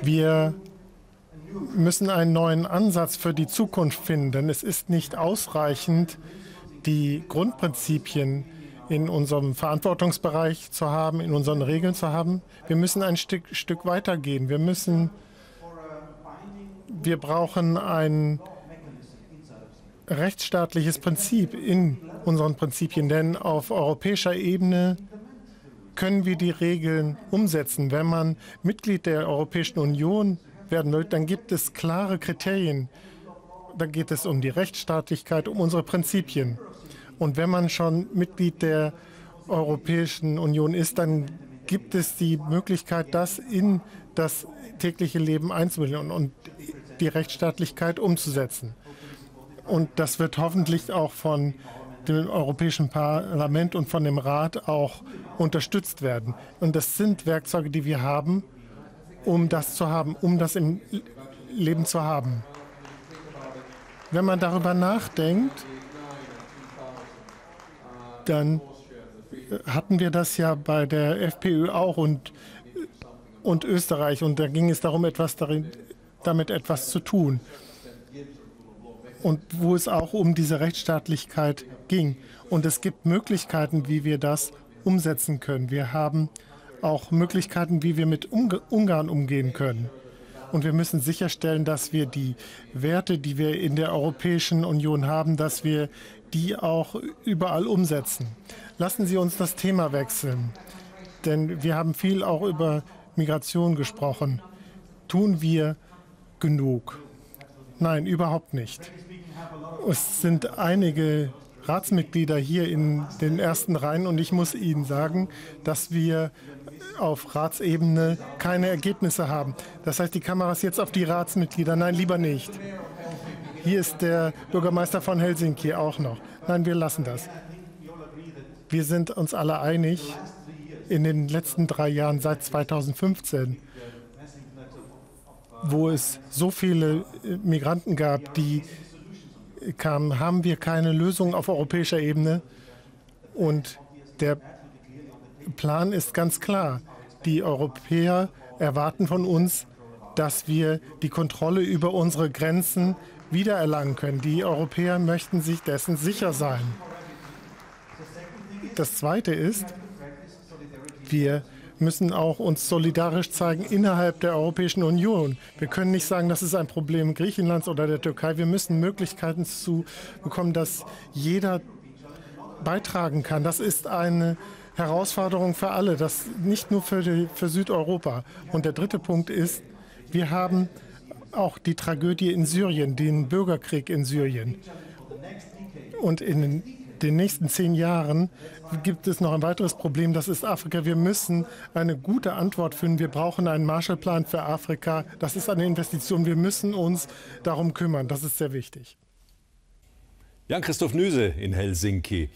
Wir müssen einen neuen Ansatz für die Zukunft finden, es ist nicht ausreichend, die Grundprinzipien in unserem Verantwortungsbereich zu haben, in unseren Regeln zu haben. Wir müssen ein Stück, Stück weitergehen. Wir müssen, wir brauchen ein rechtsstaatliches Prinzip in unseren Prinzipien, denn auf europäischer Ebene können wir die Regeln umsetzen. Wenn man Mitglied der Europäischen Union werden will, dann gibt es klare Kriterien. Da geht es um die Rechtsstaatlichkeit, um unsere Prinzipien. Und wenn man schon Mitglied der Europäischen Union ist, dann gibt es die Möglichkeit, das in das tägliche Leben einzubinden und die Rechtsstaatlichkeit umzusetzen. Und das wird hoffentlich auch von dem Europäischen Parlament und von dem Rat auch unterstützt werden. Und das sind Werkzeuge, die wir haben, um das zu haben, um das im Leben zu haben. Wenn man darüber nachdenkt, dann hatten wir das ja bei der FPÖ auch und, und Österreich. Und da ging es darum, etwas darin, damit etwas zu tun. Und wo es auch um diese Rechtsstaatlichkeit ging. Und es gibt Möglichkeiten, wie wir das umsetzen können. Wir haben auch Möglichkeiten, wie wir mit Ungarn umgehen können. Und wir müssen sicherstellen, dass wir die Werte, die wir in der Europäischen Union haben, dass wir die auch überall umsetzen. Lassen Sie uns das Thema wechseln. Denn wir haben viel auch über Migration gesprochen. Tun wir genug? Nein, überhaupt nicht. Es sind einige Ratsmitglieder hier in den ersten Reihen und ich muss Ihnen sagen, dass wir auf Ratsebene keine Ergebnisse haben. Das heißt, die Kamera ist jetzt auf die Ratsmitglieder. Nein, lieber nicht. Hier ist der Bürgermeister von Helsinki auch noch. Nein, wir lassen das. Wir sind uns alle einig, in den letzten drei Jahren seit 2015, wo es so viele Migranten gab, die kamen, haben wir keine Lösung auf europäischer Ebene. Und der Plan ist ganz klar. Die Europäer erwarten von uns, dass wir die Kontrolle über unsere Grenzen wiedererlangen können. Die Europäer möchten sich dessen sicher sein. Das Zweite ist, wir müssen auch uns solidarisch zeigen innerhalb der Europäischen Union. Wir können nicht sagen, das ist ein Problem Griechenlands oder der Türkei. Wir müssen Möglichkeiten zu bekommen, dass jeder beitragen kann. Das ist eine Herausforderung für alle, das nicht nur für, die, für Südeuropa. Und der dritte Punkt ist, wir haben auch die Tragödie in Syrien, den Bürgerkrieg in Syrien. Und in den nächsten zehn Jahren gibt es noch ein weiteres Problem, das ist Afrika. Wir müssen eine gute Antwort finden. Wir brauchen einen Marshallplan für Afrika. Das ist eine Investition. Wir müssen uns darum kümmern. Das ist sehr wichtig. Jan-Christoph Nüse in Helsinki.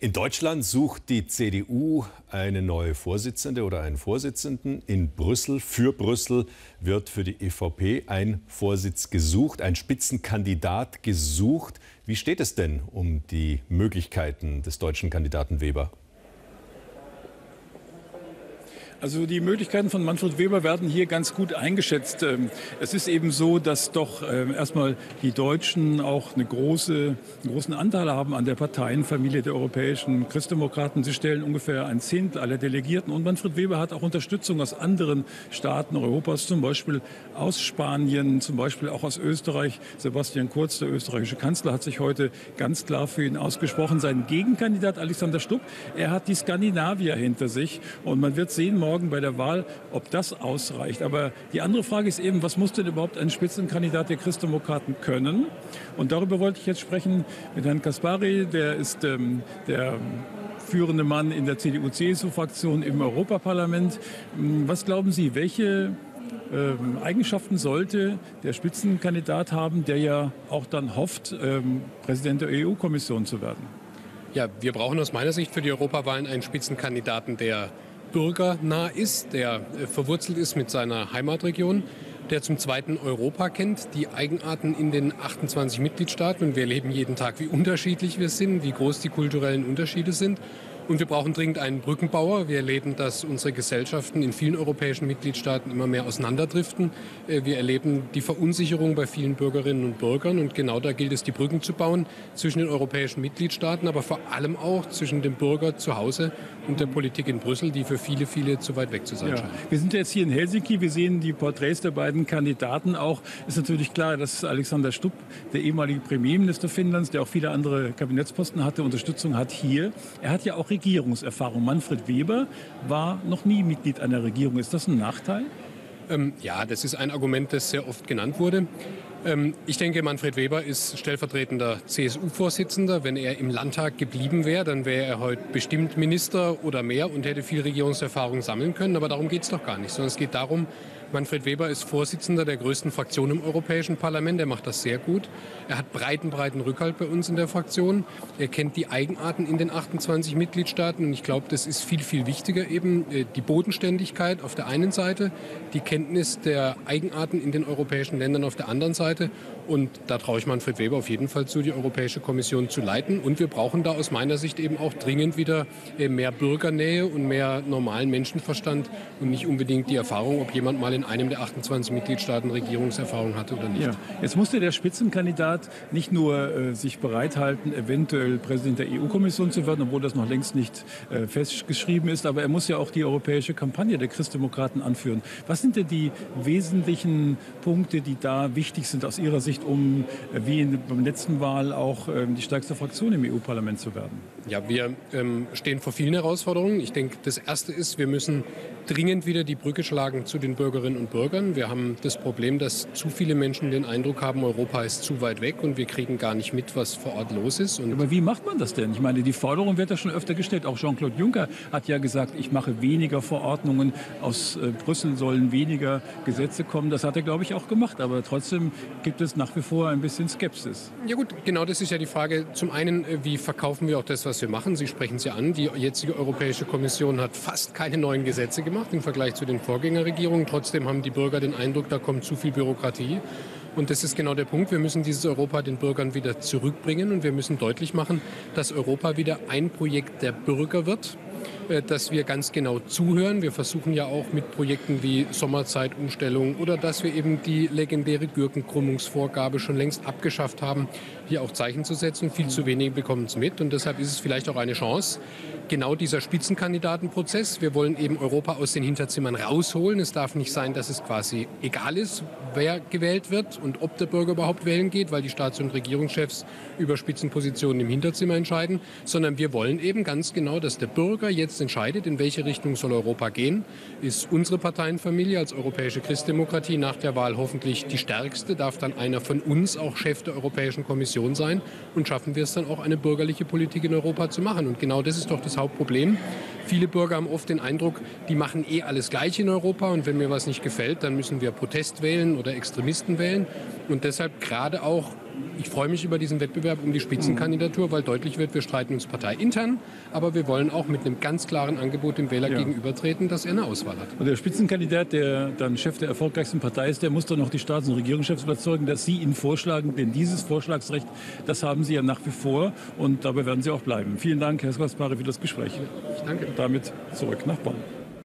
In Deutschland sucht die CDU eine neue Vorsitzende oder einen Vorsitzenden. In Brüssel, für Brüssel, wird für die EVP ein Vorsitz gesucht, ein Spitzenkandidat gesucht. Wie steht es denn um die Möglichkeiten des deutschen Kandidaten Weber? Also die Möglichkeiten von Manfred Weber werden hier ganz gut eingeschätzt. Ähm, es ist eben so, dass doch ähm, erstmal die Deutschen auch eine große, einen großen Anteil haben an der Parteienfamilie der europäischen Christdemokraten. Sie stellen ungefähr ein Zehntel aller Delegierten. Und Manfred Weber hat auch Unterstützung aus anderen Staaten Europas, zum Beispiel aus Spanien, zum Beispiel auch aus Österreich. Sebastian Kurz, der österreichische Kanzler, hat sich heute ganz klar für ihn ausgesprochen. Sein Gegenkandidat Alexander Stubb, er hat die Skandinavier hinter sich. Und man wird sehen, morgen bei der Wahl, ob das ausreicht. Aber die andere Frage ist eben, was muss denn überhaupt ein Spitzenkandidat der Christdemokraten können? Und darüber wollte ich jetzt sprechen mit Herrn Kaspari, der ist ähm, der führende Mann in der CDU-CSU-Fraktion im Europaparlament. Hm, was glauben Sie, welche ähm, Eigenschaften sollte der Spitzenkandidat haben, der ja auch dann hofft, ähm, Präsident der EU-Kommission zu werden? Ja, wir brauchen aus meiner Sicht für die Europawahlen einen Spitzenkandidaten, der bürgernah ist, der äh, verwurzelt ist mit seiner Heimatregion, der zum zweiten Europa kennt, die Eigenarten in den 28 Mitgliedstaaten und wir erleben jeden Tag, wie unterschiedlich wir sind, wie groß die kulturellen Unterschiede sind Und wir brauchen dringend einen Brückenbauer. Wir erleben, dass unsere Gesellschaften in vielen europäischen Mitgliedstaaten immer mehr auseinanderdriften. Äh, wir erleben die Verunsicherung bei vielen Bürgerinnen und Bürgern. Und genau da gilt es, die Brücken zu bauen zwischen den europäischen Mitgliedstaaten, aber vor allem auch zwischen dem Bürger zu Hause und der Politik in Brüssel, die für viele, viele zu weit weg zu sein ja. scheint. Wir sind jetzt hier in Helsinki. Wir sehen die Porträts der beiden Kandidaten auch. Ist natürlich klar, dass Alexander Stubb, der ehemalige Premierminister Finnlands, der auch viele andere Kabinettsposten hatte, Unterstützung hat hier. Er hat ja auch Regierungserfahrung. Manfred Weber war noch nie Mitglied einer Regierung. Ist das ein Nachteil? Ähm, ja, das ist ein Argument, das sehr oft genannt wurde. Ähm, ich denke, Manfred Weber ist stellvertretender CSU-Vorsitzender. Wenn er im Landtag geblieben wäre, dann wäre er heute bestimmt Minister oder mehr und hätte viel Regierungserfahrung sammeln können. Aber darum geht es doch gar nicht, sondern es geht darum, Manfred Weber ist Vorsitzender der größten Fraktion im Europäischen Parlament. Er macht das sehr gut. Er hat breiten, breiten Rückhalt bei uns in der Fraktion. Er kennt die Eigenarten in den 28 Mitgliedstaaten. Und ich glaube, das ist viel, viel wichtiger eben äh, die Bodenständigkeit auf der einen Seite, die Kenntnis der Eigenarten in den europäischen Ländern auf der anderen Seite. Und da traue ich Manfred Weber auf jeden Fall zu, die Europäische Kommission zu leiten. Und wir brauchen da aus meiner Sicht eben auch dringend wieder äh, mehr Bürgernähe und mehr normalen Menschenverstand und nicht unbedingt die Erfahrung, ob jemand mal in einem der 28 Mitgliedstaaten Regierungserfahrung hatte oder nicht. Ja. Jetzt musste der Spitzenkandidat nicht nur äh, sich bereithalten, eventuell Präsident der EU-Kommission zu werden, obwohl das noch längst nicht äh, festgeschrieben ist, aber er muss ja auch die europäische Kampagne der Christdemokraten anführen. Was sind denn die wesentlichen Punkte, die da wichtig sind aus Ihrer Sicht, um äh, wie in, beim letzten Wahl auch ähm, die stärkste Fraktion im EU-Parlament zu werden? Ja, wir ähm, stehen vor vielen Herausforderungen. Ich denke, das erste ist, wir müssen dringend wieder die Brücke schlagen zu den Bürgerinnen und Bürgern. Wir haben das Problem, dass zu viele Menschen den Eindruck haben, Europa ist zu weit weg und wir kriegen gar nicht mit, was vor Ort los ist. Und Aber wie macht man das denn? Ich meine, die Forderung wird ja schon öfter gestellt. Auch Jean-Claude Juncker hat ja gesagt, ich mache weniger Verordnungen. Aus äh, Brüssel sollen weniger Gesetze kommen. Das hat er, glaube ich, auch gemacht. Aber trotzdem gibt es nach wie vor ein bisschen Skepsis. Ja gut, genau das ist ja die Frage. Zum einen, äh, wie verkaufen wir auch das, was wir machen? Sie sprechen es ja an. Die jetzige Europäische Kommission hat fast keine neuen Gesetze gemacht im Vergleich zu den Vorgängerregierungen. Trotzdem haben die Bürger den Eindruck, da kommt zu viel Bürokratie. Und das ist genau der Punkt. Wir müssen dieses Europa den Bürgern wieder zurückbringen und wir müssen deutlich machen, dass Europa wieder ein Projekt der Bürger wird dass wir ganz genau zuhören. Wir versuchen ja auch mit Projekten wie Sommerzeitumstellung oder dass wir eben die legendäre Gürkenkrümmungsvorgabe schon längst abgeschafft haben, hier auch Zeichen zu setzen. Viel zu wenige bekommen es mit und deshalb ist es vielleicht auch eine Chance, genau dieser Spitzenkandidatenprozess. Wir wollen eben Europa aus den Hinterzimmern rausholen. Es darf nicht sein, dass es quasi egal ist, wer gewählt wird und ob der Bürger überhaupt wählen geht, weil die Staats- und Regierungschefs über Spitzenpositionen im Hinterzimmer entscheiden, sondern wir wollen eben ganz genau, dass der Bürger jetzt entscheidet, in welche Richtung soll Europa gehen. Ist unsere Parteienfamilie als europäische Christdemokratie nach der Wahl hoffentlich die stärkste, darf dann einer von uns auch Chef der Europäischen Kommission sein und schaffen wir es dann auch eine bürgerliche Politik in Europa zu machen. Und genau das ist doch das Hauptproblem. Viele Bürger haben oft den Eindruck, die machen eh alles gleich in Europa und wenn mir was nicht gefällt, dann müssen wir Protest wählen oder Extremisten wählen. Und deshalb gerade auch ich freue mich über diesen Wettbewerb um die Spitzenkandidatur, weil deutlich wird, wir streiten uns parteiintern, aber wir wollen auch mit einem ganz klaren Angebot dem Wähler ja. gegenübertreten, dass er eine Auswahl hat. Und der Spitzenkandidat, der dann Chef der erfolgreichsten Partei ist, der muss dann noch die Staats- und Regierungschefs überzeugen, dass sie ihn vorschlagen, denn dieses Vorschlagsrecht, das haben sie ja nach wie vor und dabei werden sie auch bleiben. Vielen Dank, Herr Skaspari, für das Gespräch. Ich danke. Damit zurück nach Bonn.